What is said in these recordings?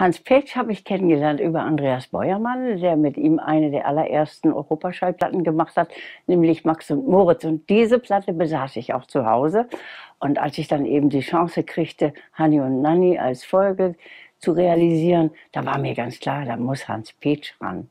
Hans Petsch habe ich kennengelernt über Andreas Beuermann, der mit ihm eine der allerersten Europaschallplatten gemacht hat, nämlich Max und Moritz. Und diese Platte besaß ich auch zu Hause. Und als ich dann eben die Chance kriegte, Hanni und Nanni als Folge zu realisieren, da war mir ganz klar, da muss Hans Petsch ran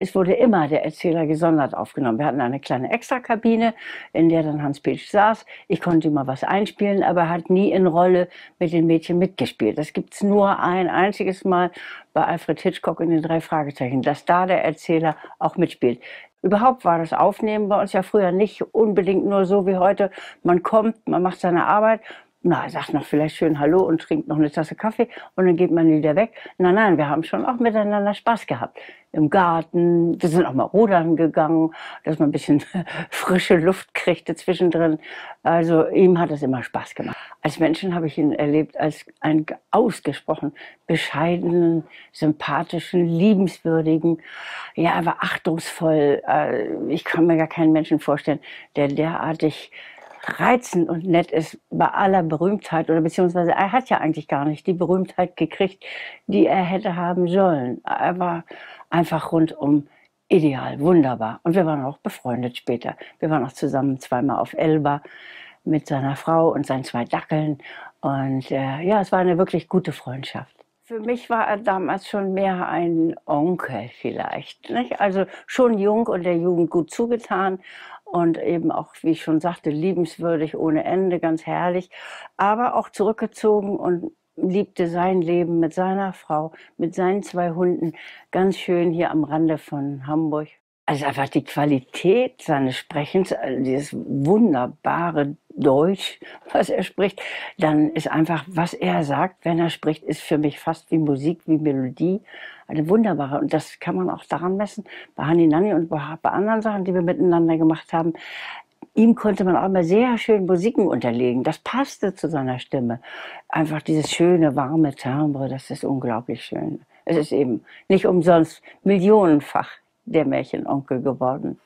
es wurde immer der Erzähler gesondert aufgenommen. Wir hatten eine kleine Extrakabine, in der dann Hans Petsch saß. Ich konnte immer was einspielen, aber er hat nie in Rolle mit den Mädchen mitgespielt. Das gibt es nur ein einziges Mal bei Alfred Hitchcock in den drei Fragezeichen, dass da der Erzähler auch mitspielt. Überhaupt war das Aufnehmen bei uns ja früher nicht unbedingt nur so wie heute. Man kommt, man macht seine Arbeit, na, sagt noch vielleicht schön Hallo und trinkt noch eine Tasse Kaffee und dann geht man wieder weg. Nein, nein, wir haben schon auch miteinander Spaß gehabt. Im Garten, wir sind auch mal rudern gegangen, dass man ein bisschen frische Luft kriegte zwischendrin. Also ihm hat es immer Spaß gemacht. Als Menschen habe ich ihn erlebt als einen ausgesprochen bescheidenen, sympathischen, liebenswürdigen, ja, er war achtungsvoll. Äh, ich kann mir gar keinen Menschen vorstellen, der derartig reizend und nett ist bei aller Berühmtheit oder beziehungsweise er hat ja eigentlich gar nicht die Berühmtheit gekriegt, die er hätte haben sollen. Er war einfach rundum ideal, wunderbar. Und wir waren auch befreundet später. Wir waren auch zusammen zweimal auf Elba mit seiner Frau und seinen zwei Dackeln. Und äh, ja, es war eine wirklich gute Freundschaft. Für mich war er damals schon mehr ein Onkel vielleicht. Nicht? Also schon jung und der Jugend gut zugetan und eben auch, wie ich schon sagte, liebenswürdig ohne Ende, ganz herrlich, aber auch zurückgezogen und liebte sein Leben mit seiner Frau, mit seinen zwei Hunden, ganz schön hier am Rande von Hamburg. Also einfach die Qualität seines Sprechens, also dieses wunderbare Deutsch, was er spricht, dann ist einfach, was er sagt, wenn er spricht, ist für mich fast wie Musik, wie Melodie. Eine wunderbare. Und das kann man auch daran messen, bei Hani Nani und bei anderen Sachen, die wir miteinander gemacht haben. Ihm konnte man auch immer sehr schön Musiken unterlegen. Das passte zu seiner Stimme. Einfach dieses schöne, warme Timbre, das ist unglaublich schön. Es ist eben nicht umsonst millionenfach der Märchenonkel geworden.